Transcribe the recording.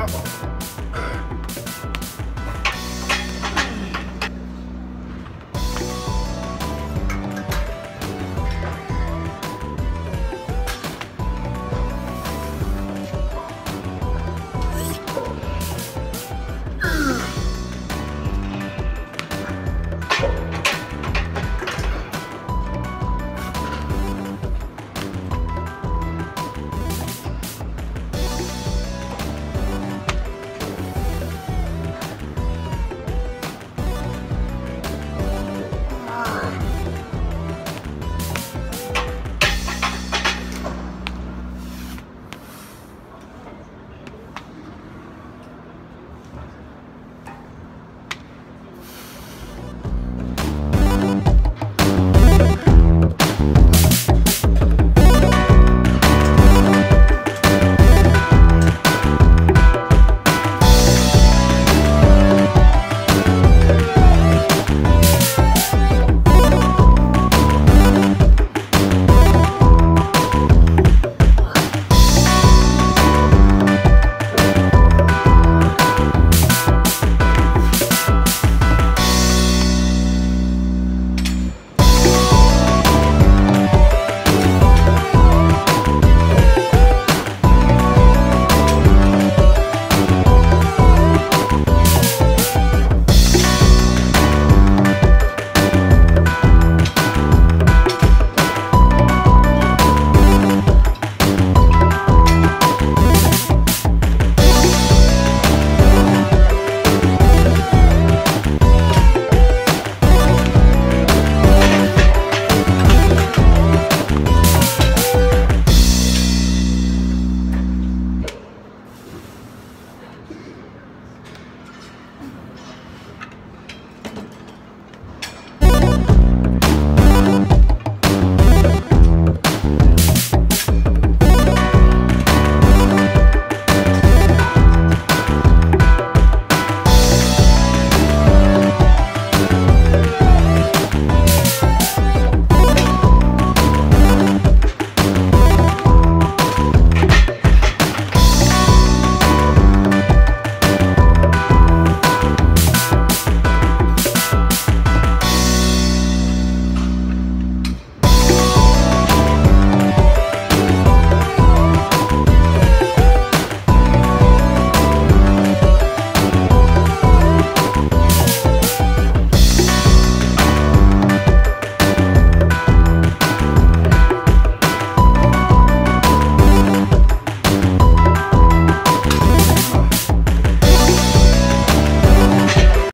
Bravo.